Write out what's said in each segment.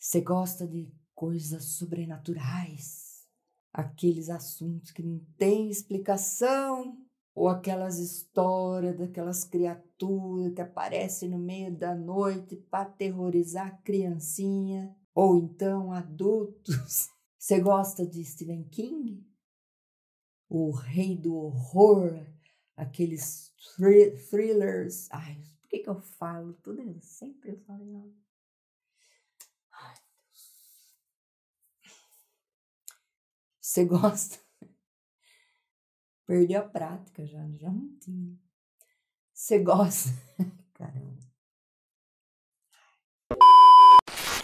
Você gosta de coisas sobrenaturais? Aqueles assuntos que não têm explicação? Ou aquelas histórias daquelas criaturas que aparecem no meio da noite para aterrorizar a criancinha? Ou então adultos? Você gosta de Stephen King? O rei do horror, aqueles thrillers. Ai, por que, que eu falo tudo? Sempre eu falo. Você gosta? Perdeu a prática já, já não tinha. Você gosta? Caramba.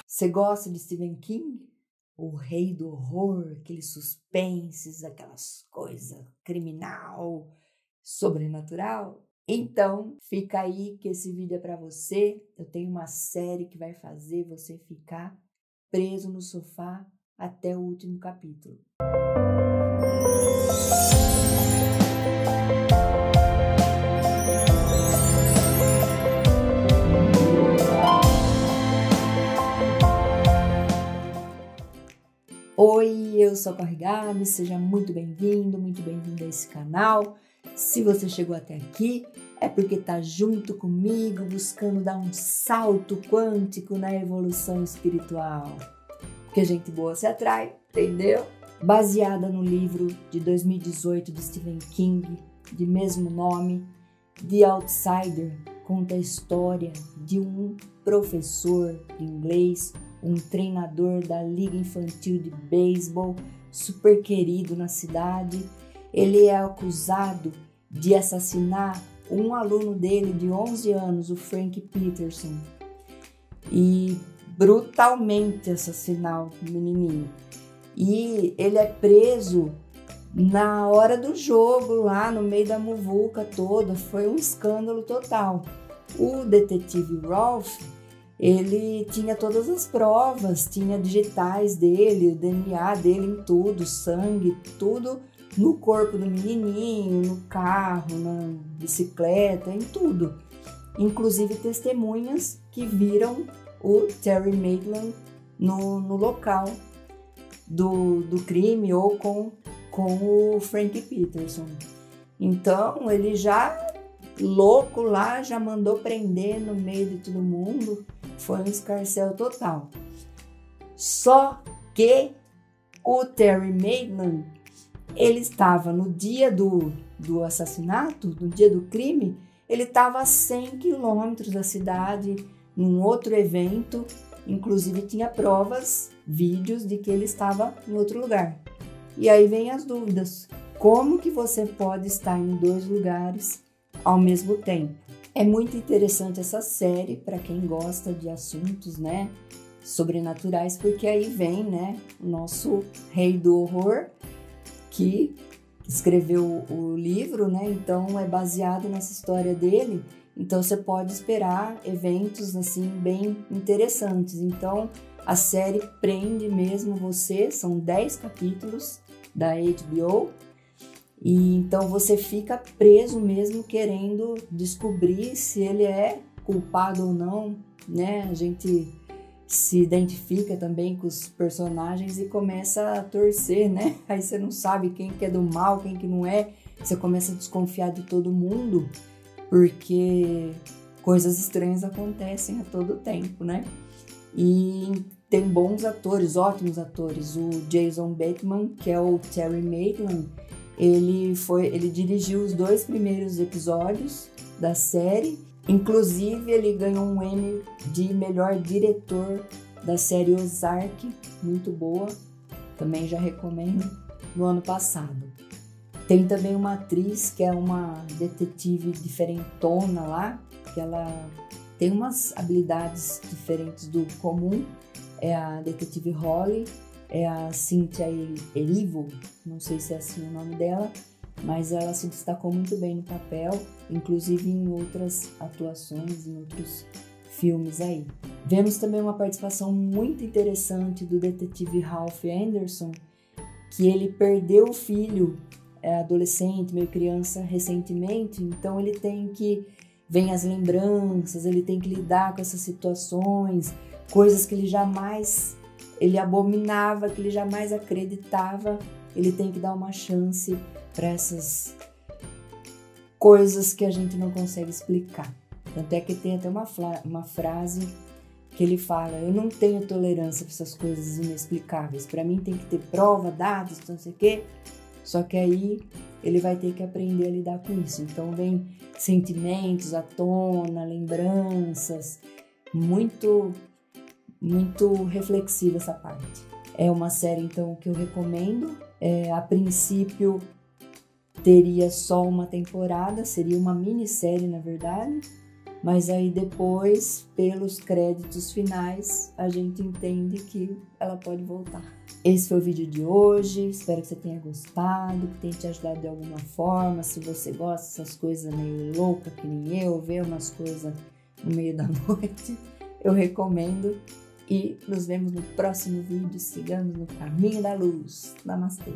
Você gosta de Stephen King? O rei do horror, aqueles suspenses, aquelas coisas criminal, sobrenatural? Então, fica aí que esse vídeo é para você. Eu tenho uma série que vai fazer você ficar preso no sofá até o último capítulo. Oi, eu sou a Corrigabe, seja muito bem-vindo, muito bem-vindo a esse canal. Se você chegou até aqui, é porque está junto comigo buscando dar um salto quântico na evolução espiritual. Porque gente boa se atrai, entendeu? Baseada no livro de 2018 de Stephen King, de mesmo nome, The Outsider, conta a história de um professor de inglês, um treinador da Liga Infantil de Beisebol, super querido na cidade. Ele é acusado de assassinar um aluno dele de 11 anos, o Frank Peterson. E brutalmente assassinar o menininho. E ele é preso na hora do jogo, lá no meio da muvuca toda. Foi um escândalo total. O detetive Rolf, ele tinha todas as provas, tinha digitais dele, DNA dele em tudo, sangue, tudo no corpo do menininho, no carro, na bicicleta, em tudo. Inclusive testemunhas que viram o Terry Maitland no, no local do, do crime ou com, com o Frank Peterson. Então ele já louco lá, já mandou prender no meio de todo mundo. Foi um escarcel total. Só que o Terry Maitland, ele estava no dia do, do assassinato, no dia do crime, ele estava a 100 quilômetros da cidade, num outro evento, inclusive tinha provas, vídeos de que ele estava em outro lugar. E aí vem as dúvidas: como que você pode estar em dois lugares ao mesmo tempo? É muito interessante essa série para quem gosta de assuntos, né, sobrenaturais, porque aí vem, né, o nosso rei do horror que escreveu o livro, né? Então é baseado nessa história dele então você pode esperar eventos assim bem interessantes. Então a série prende mesmo você, são 10 capítulos da HBO. E então você fica preso mesmo querendo descobrir se ele é culpado ou não, né? A gente se identifica também com os personagens e começa a torcer, né? Aí você não sabe quem que é do mal, quem que não é. Você começa a desconfiar de todo mundo porque coisas estranhas acontecem a todo tempo, né? E tem bons atores, ótimos atores. O Jason Bateman, que é o Terry Maitland, ele foi, ele dirigiu os dois primeiros episódios da série. Inclusive, ele ganhou um Emmy de melhor diretor da série Ozark, muito boa. Também já recomendo no ano passado. Tem também uma atriz que é uma detetive diferentona lá, que ela tem umas habilidades diferentes do comum. É a detetive Holly, é a Cynthia Erivo, não sei se é assim o nome dela, mas ela se destacou muito bem no papel, inclusive em outras atuações, em outros filmes aí. Vemos também uma participação muito interessante do detetive Ralph Anderson, que ele perdeu o filho adolescente, meio criança recentemente, então ele tem que vem as lembranças, ele tem que lidar com essas situações, coisas que ele jamais ele abominava, que ele jamais acreditava. Ele tem que dar uma chance para essas coisas que a gente não consegue explicar. Tanto é que tem até uma, uma frase que ele fala: Eu não tenho tolerância para essas coisas inexplicáveis. Para mim tem que ter prova, dados, não sei o quê. Só que aí ele vai ter que aprender a lidar com isso. Então vem sentimentos à tona, lembranças, muito muito reflexiva essa parte. É uma série então que eu recomendo. É, a princípio teria só uma temporada, seria uma minissérie na verdade, mas aí depois, pelos créditos finais, a gente entende que ela pode voltar. Esse foi o vídeo de hoje, espero que você tenha gostado, que tenha te ajudado de alguma forma. Se você gosta dessas coisas meio loucas que nem eu, ver umas coisas no meio da noite, eu recomendo. E nos vemos no próximo vídeo. Sigamos no caminho da luz. Namastê.